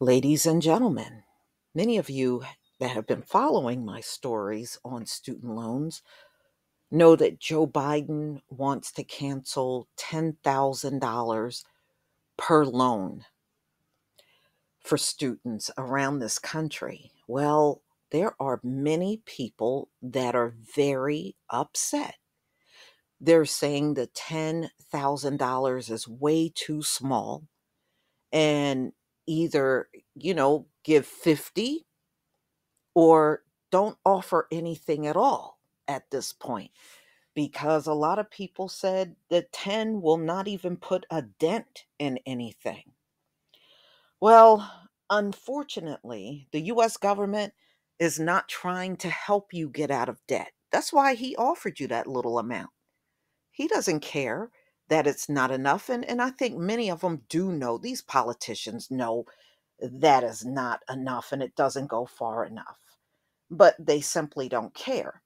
Ladies and gentlemen, many of you that have been following my stories on student loans know that Joe Biden wants to cancel $10,000 per loan for students around this country. Well, there are many people that are very upset. They're saying the $10,000 is way too small and either, you know, give 50 or don't offer anything at all at this point because a lot of people said the 10 will not even put a dent in anything. Well, unfortunately, the US government is not trying to help you get out of debt. That's why he offered you that little amount. He doesn't care that it's not enough. And, and I think many of them do know, these politicians know that is not enough and it doesn't go far enough. But they simply don't care.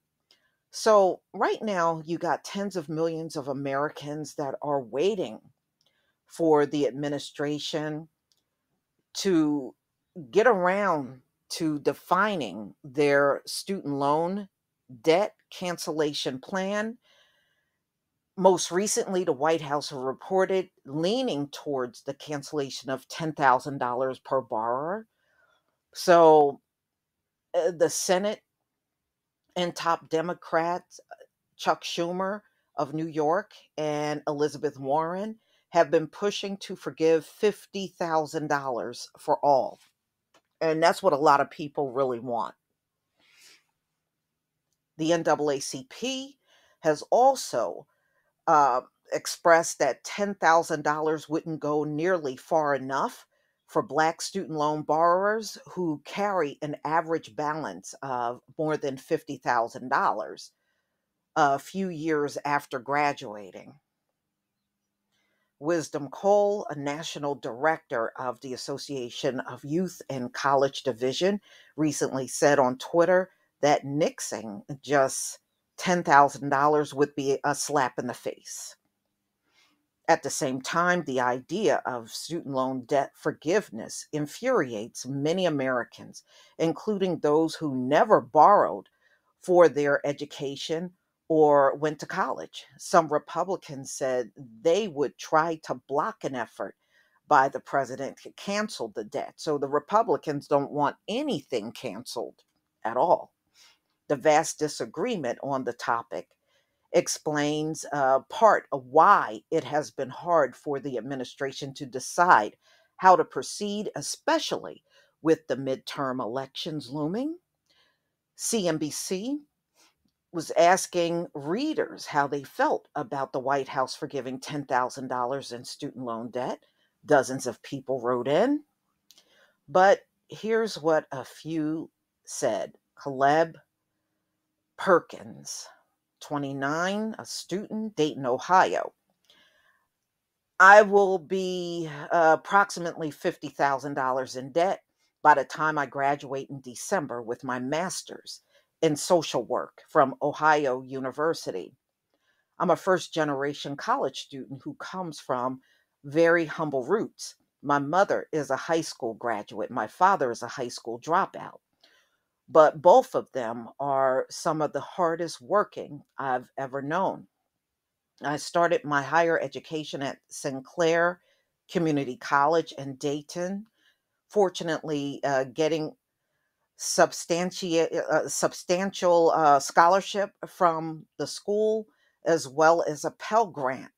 So, right now, you got tens of millions of Americans that are waiting for the administration to get around to defining their student loan debt cancellation plan. Most recently, the White House reported leaning towards the cancellation of $10,000 per borrower. So, uh, the Senate and top Democrats, Chuck Schumer of New York and Elizabeth Warren, have been pushing to forgive $50,000 for all. And that's what a lot of people really want. The NAACP has also uh, expressed that $10,000 wouldn't go nearly far enough for Black student loan borrowers who carry an average balance of more than $50,000 a few years after graduating. Wisdom Cole, a national director of the Association of Youth and College Division, recently said on Twitter that nixing just $10,000 would be a slap in the face. At the same time, the idea of student loan debt forgiveness infuriates many Americans, including those who never borrowed for their education or went to college. Some Republicans said they would try to block an effort by the president to cancel the debt. So the Republicans don't want anything canceled at all. The vast disagreement on the topic explains uh, part of why it has been hard for the administration to decide how to proceed, especially with the midterm elections looming. CNBC was asking readers how they felt about the White House forgiving $10,000 in student loan debt. Dozens of people wrote in. But here's what a few said Caleb Perkins, 29, a student, Dayton, Ohio. I will be uh, approximately $50,000 in debt by the time I graduate in December with my master's in social work from Ohio University. I'm a first generation college student who comes from very humble roots. My mother is a high school graduate, my father is a high school dropout. But both of them are some of the hardest working I've ever known. I started my higher education at Sinclair Community College in Dayton. Fortunately, uh, getting substantia- uh, substantial uh, scholarship from the school as well as a Pell Grant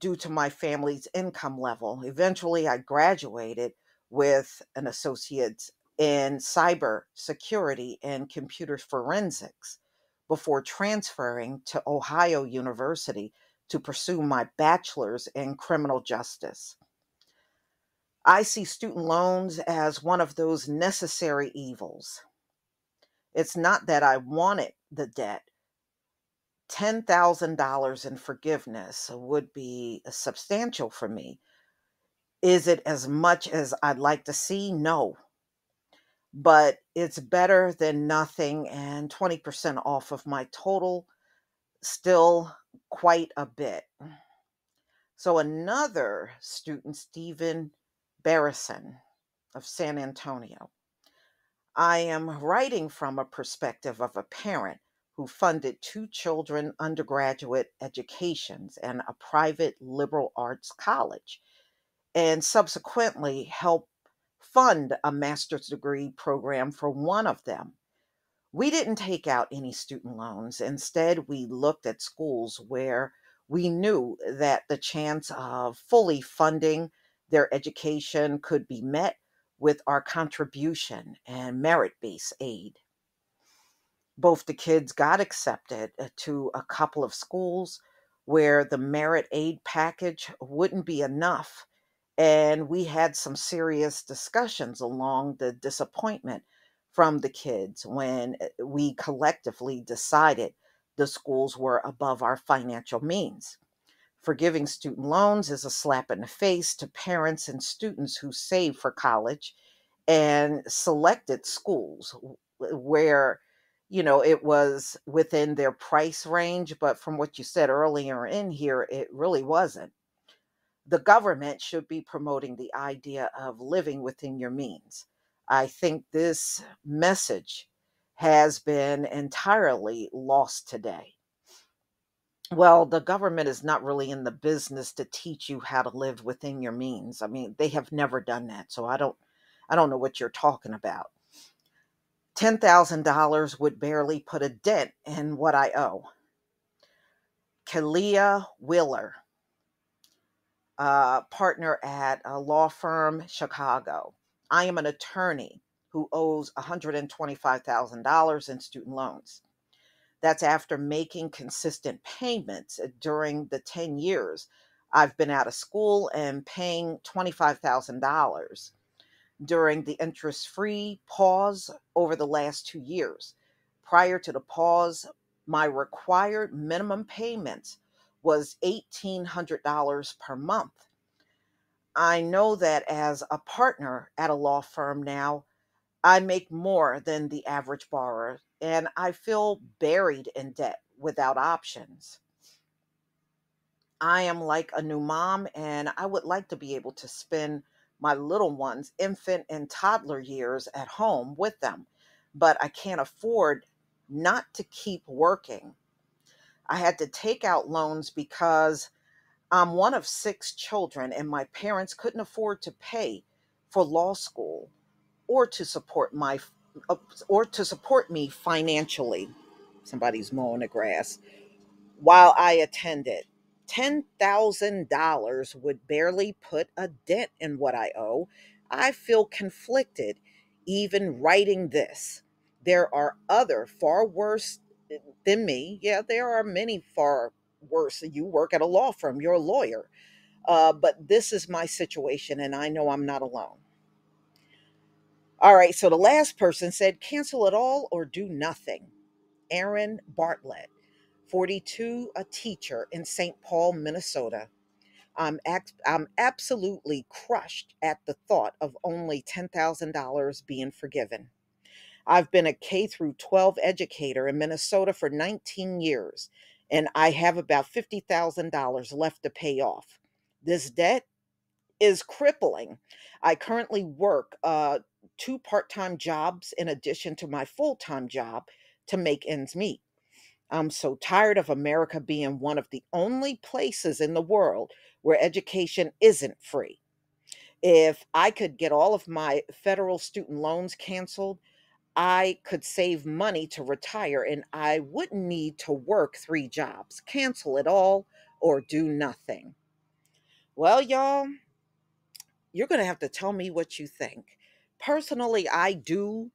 due to my family's income level. Eventually, I graduated with an associate's in cyber security and computer forensics before transferring to Ohio University to pursue my bachelor's in criminal justice. I see student loans as one of those necessary evils. It's not that I wanted the debt. $10,000 in forgiveness would be uh, substantial for me. Is it as much as I'd like to see? No. But it's better than nothing, and 20% off of my total, still quite a bit. So, another student, Stephen Barrison, of San Antonio. I am writing from a perspective of a parent who funded two children undergraduate educations and a private liberal arts college, and subsequently helped fund a master's degree program for one of them. We didn't take out any student loans. Instead, we looked at schools where we knew that the chance of fully funding their education could be met with our contribution and merit based aid. Both the kids got accepted uh, to a couple of schools where the merit aid package wouldn't be enough. And we had some serious discussions along the disappointment from the kids when uh, we collectively decided the schools were above our financial means. Forgiving student loans is a slap in the face to parents and students who save for college and selected schools where you know it was within their price range but from what you said earlier in here it really wasn't the government should be promoting the idea of living within your means i think this message has been entirely lost today well, the government is not really in the business to teach you how to live within your means. I mean, they have never done that. So I don't I don't know what you're talking about. $10,000 would barely put a dent in what I owe. Kalia Wheeler, uh, partner at a law firm, Chicago. I am an attorney who owes $125,000 in student loans. That's after making consistent payments uh, during the 10 years I've been out of school and paying $25,000 during the interest free pause over the last two years. Prior to the pause, my required minimum payments was $1,800 per month. I know that as a partner at a law firm now, I make more than the average borrower, and I feel buried in debt without options. I am like a new mom, and I would like to be able to spend my little ones, infant and toddler years, at home with them, but I can't afford not to keep working. I had to take out loans because I'm one of six children, and my parents couldn't afford to pay for law school or to support my uh, or to support me financially. Somebody's mowing the grass while I attended. $10,000 would barely put a dent in what I owe. I feel conflicted even writing this. There are other far worse than me. Yeah, there are many far worse. You work at a law firm, you're a lawyer. Uh, but this is my situation, and I know I'm not alone. All right, so the last person said cancel it all or do nothing. Aaron Bartlett, 42, a teacher in St. Paul, Minnesota. I'm, I'm absolutely crushed at the thought of only $10,000 being forgiven. I've been a K through 12 educator in Minnesota for 19 years, and I have about $50,000 left to pay off. This debt is crippling. I currently work uh, two part time jobs in addition to my full time job to make ends meet. I'm so tired of America being one of the only places in the world where education isn't free. If I could get all of my federal student loans canceled, I could save money to retire and I wouldn't need to work three jobs. Cancel it all or do nothing. Well, y'all, you're going to have to tell me what you think. Personally, I do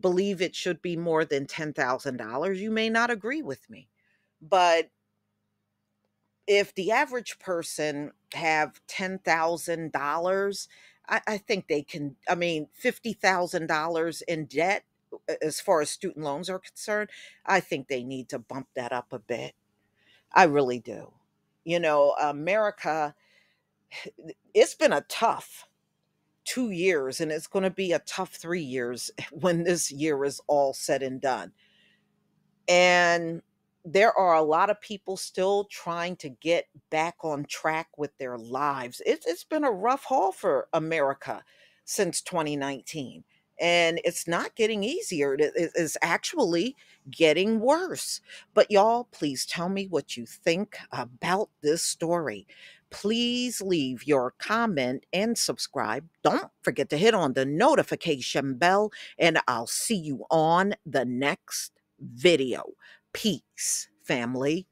believe it should be more than $10,000. You may not agree with me, but if the average person have $10,000, I, I think they can, I mean, $50,000 in debt as far as student loans are concerned, I think they need to bump that up a bit. I really do. You know, America, it's been a tough two years, and it's going to be a tough three years when this year is all said and done. And there are a lot of people still trying to get back on track with their lives. It's, it's been a rough haul for America. since 2019 and it's not getting easier. It is actually getting worse. But y'all, please tell me what you think about this story. Please leave your comment and subscribe. Don't forget to hit on the notification bell, and I'll see you on the next video. Peace, family.